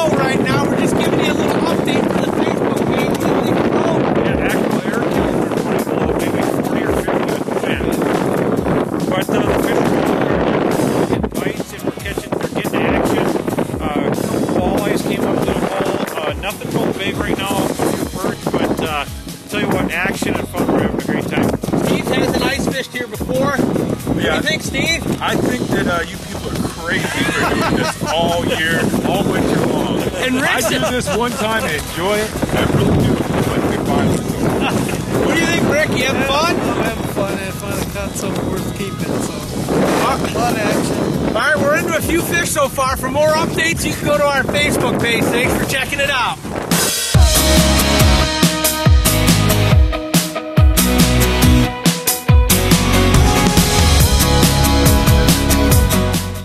low right now. We're just giving you a little update for the Facebook page. Yeah, actual air temperatures are below maybe 40 or 50 with the wind. But uh, the fish are getting bites and we're catching, they're getting action. Uh, walleyes came up to the hole. Uh, nothing but big right now for your perch, but uh, tell you what, action and fun. We're having a great time. Steve hasn't ice fished here before. Yeah. What do you think, Steve? I think that uh, you people are crazy. for doing this all year, all winter long. And I Rick's- do this one time and enjoy it. I really do. It's like we finally do it. What do you think, Rick? You having fun? I'm having fun. I finally caught something worth keeping, so a lot of action. All right, we're into a few fish so far. For more updates, you can go to our Facebook page. Thanks for checking it out.